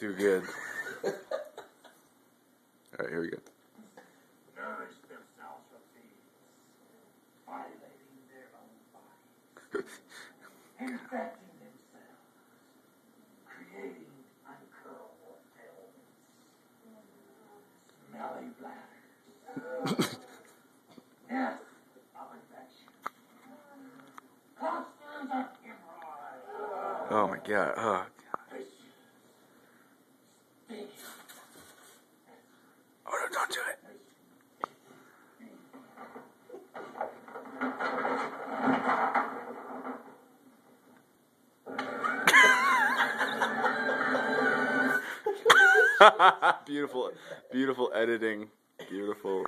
Too good. All right, here we go. nourish themselves with these, violating their own bodies, infecting themselves, creating uncurlable ailments, smelly bladders, death of infection, clusters of hemorrhoids, Oh my god. Oh. beautiful, beautiful editing. Beautiful.